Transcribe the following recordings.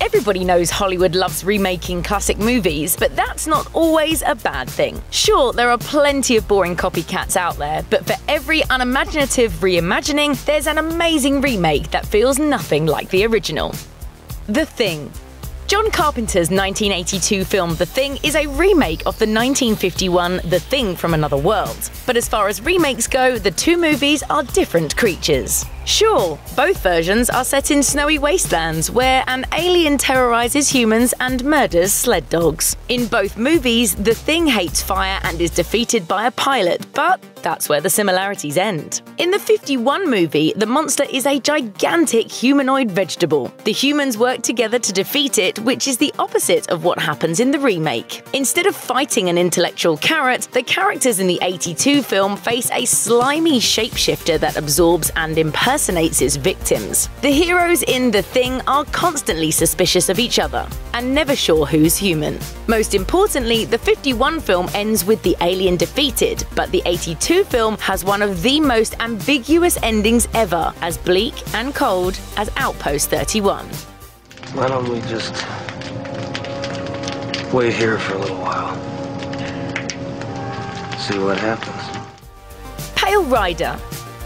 Everybody knows Hollywood loves remaking classic movies, but that's not always a bad thing. Sure, there are plenty of boring copycats out there, but for every unimaginative reimagining, there's an amazing remake that feels nothing like the original. The Thing John Carpenter's 1982 film The Thing is a remake of the 1951 The Thing from Another World. But as far as remakes go, the two movies are different creatures. Sure, both versions are set in snowy wastelands where an alien terrorizes humans and murders sled dogs. In both movies, the thing hates fire and is defeated by a pilot, but that's where the similarities end. In the 51 movie, the monster is a gigantic humanoid vegetable. The humans work together to defeat it, which is the opposite of what happens in the remake. Instead of fighting an intellectual carrot, the characters in the 82 film face a slimy shapeshifter that absorbs and impersonates impersonates its victims. The heroes in The Thing are constantly suspicious of each other and never sure who's human. Most importantly, the 51 film ends with the alien defeated, but the 82 film has one of the most ambiguous endings ever, as bleak and cold as Outpost 31. Why don't we just wait here for a little while? See what happens. Pale Rider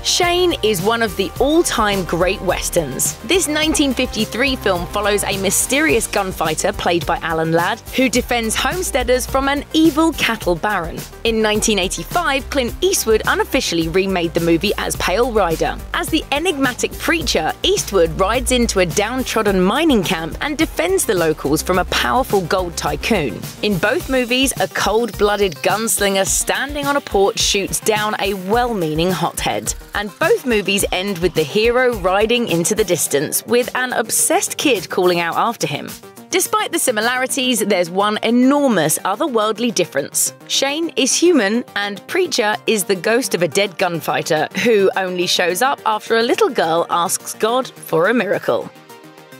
Shane is one of the all time great westerns. This 1953 film follows a mysterious gunfighter played by Alan Ladd who defends homesteaders from an evil cattle baron. In 1985, Clint Eastwood unofficially remade the movie as Pale Rider. As the enigmatic preacher, Eastwood rides into a downtrodden mining camp and defends the locals from a powerful gold tycoon. In both movies, a cold blooded gunslinger standing on a porch shoots down a well meaning hothead and both movies end with the hero riding into the distance with an obsessed kid calling out after him. Despite the similarities, there's one enormous otherworldly difference. Shane is human, and Preacher is the ghost of a dead gunfighter who only shows up after a little girl asks God for a miracle.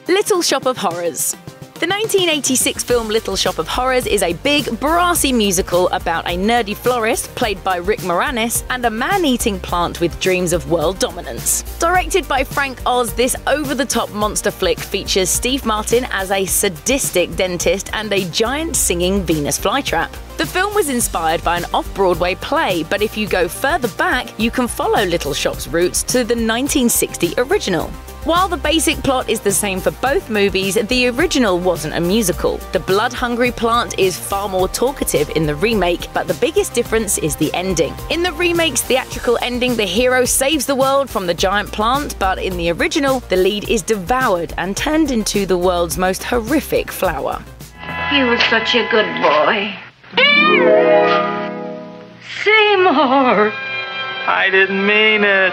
Little Shop of Horrors the 1986 film Little Shop of Horrors is a big, brassy musical about a nerdy florist, played by Rick Moranis, and a man eating plant with dreams of world dominance. Directed by Frank Oz, this over the top monster flick features Steve Martin as a sadistic dentist and a giant singing Venus flytrap. The film was inspired by an off Broadway play, but if you go further back, you can follow Little Shop's roots to the 1960 original. While the basic plot is the same for both movies, the original wasn't a musical. The blood hungry plant is far more talkative in the remake, but the biggest difference is the ending. In the remake's theatrical ending, the hero saves the world from the giant plant, but in the original, the lead is devoured and turned into the world's most horrific flower. He was such a good boy. Seymour! I didn't mean it.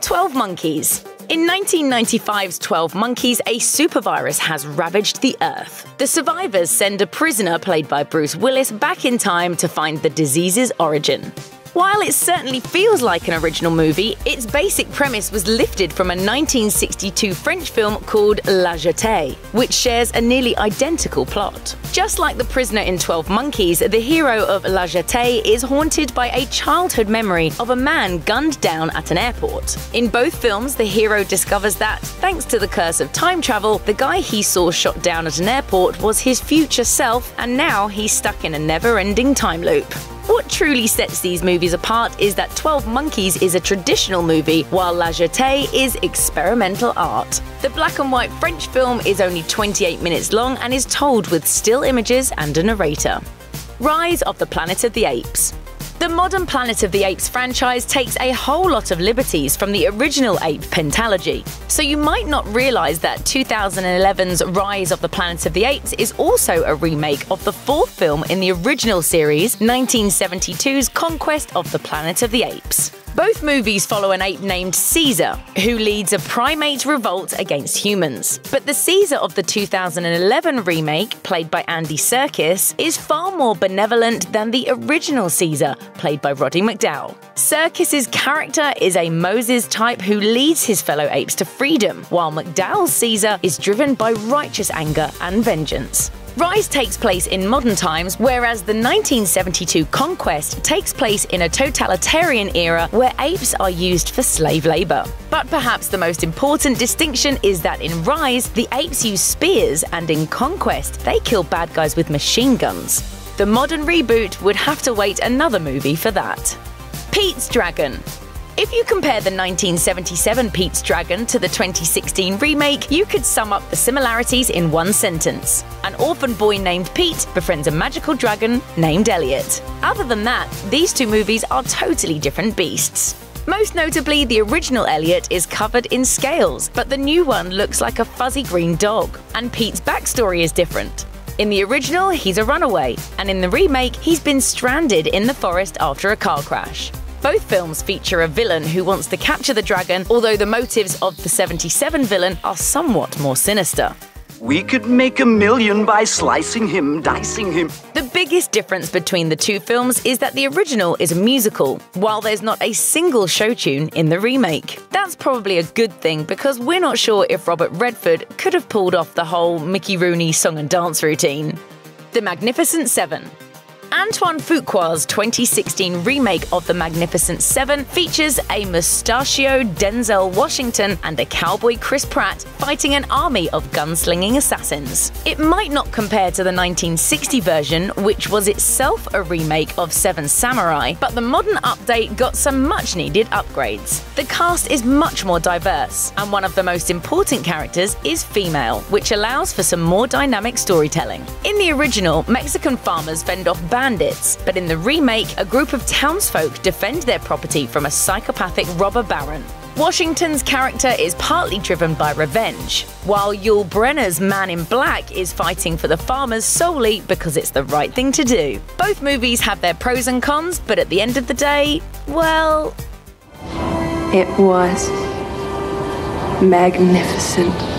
12 Monkeys. In 1995's 12 Monkeys, a supervirus has ravaged the Earth. The survivors send a prisoner, played by Bruce Willis, back in time to find the disease's origin. While it certainly feels like an original movie, its basic premise was lifted from a 1962 French film called La Jetée, which shares a nearly identical plot. Just like the prisoner in 12 Monkeys, the hero of La Jetée is haunted by a childhood memory of a man gunned down at an airport. In both films, the hero discovers that, thanks to the curse of time travel, the guy he saw shot down at an airport was his future self, and now he's stuck in a never ending time loop. What truly sets these movies apart is that 12 Monkeys is a traditional movie, while La Jetée is experimental art. The black and white French film is only 28 minutes long and is told with still images and a narrator. Rise of the Planet of the Apes the modern Planet of the Apes franchise takes a whole lot of liberties from the original ape pentalogy, so you might not realize that 2011's Rise of the Planet of the Apes is also a remake of the fourth film in the original series, 1972's Conquest of the Planet of the Apes. Both movies follow an ape named Caesar, who leads a primate revolt against humans. But the Caesar of the 2011 remake, played by Andy Serkis, is far more benevolent than the original Caesar, played by Roddy McDowall. Serkis's character is a Moses type who leads his fellow apes to freedom, while McDowall's Caesar is driven by righteous anger and vengeance. Rise takes place in modern times, whereas the 1972 Conquest takes place in a totalitarian era where apes are used for slave labor. But perhaps the most important distinction is that in Rise, the apes use spears, and in Conquest, they kill bad guys with machine guns. The modern reboot would have to wait another movie for that. Pete's Dragon if you compare the 1977 Pete's Dragon to the 2016 remake, you could sum up the similarities in one sentence. An orphan boy named Pete befriends a magical dragon named Elliot. Other than that, these two movies are totally different beasts. Most notably, the original Elliot is covered in scales, but the new one looks like a fuzzy green dog. And Pete's backstory is different. In the original, he's a runaway, and in the remake, he's been stranded in the forest after a car crash. Both films feature a villain who wants to capture the dragon, although the motives of the 77 villain are somewhat more sinister. We could make a million by slicing him, dicing him. The biggest difference between the two films is that the original is a musical, while there's not a single show tune in the remake. That's probably a good thing because we're not sure if Robert Redford could have pulled off the whole Mickey Rooney song and dance routine. The Magnificent Seven. Antoine Fuqua's 2016 remake of The Magnificent Seven features a mustachioed Denzel Washington and a cowboy Chris Pratt fighting an army of gunslinging assassins. It might not compare to the 1960 version, which was itself a remake of Seven Samurai, but the modern update got some much needed upgrades. The cast is much more diverse, and one of the most important characters is female, which allows for some more dynamic storytelling. In the original, Mexican farmers fend off bandits, but in the remake, a group of townsfolk defend their property from a psychopathic robber baron. Washington's character is partly driven by revenge, while Yul Brynner's Man in Black is fighting for the farmers solely because it's the right thing to do. Both movies have their pros and cons, but at the end of the day, well. It was magnificent.